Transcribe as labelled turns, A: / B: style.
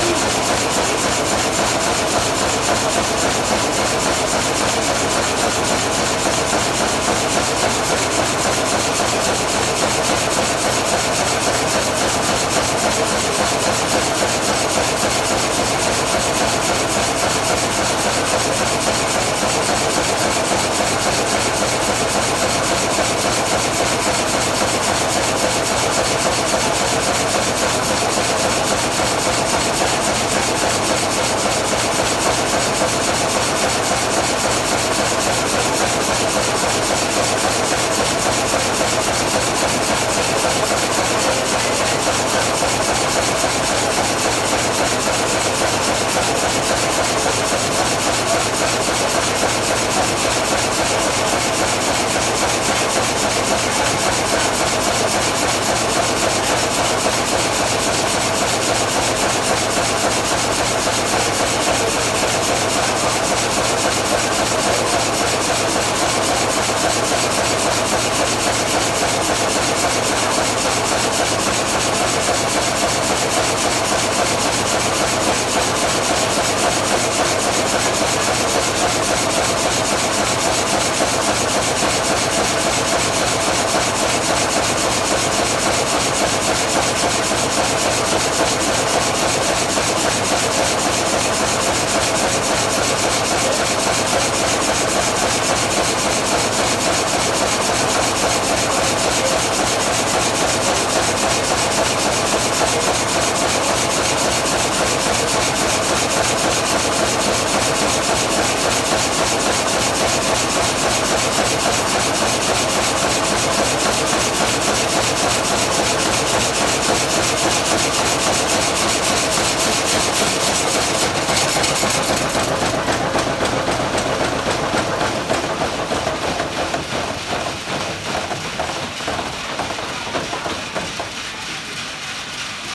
A: フフフフフ。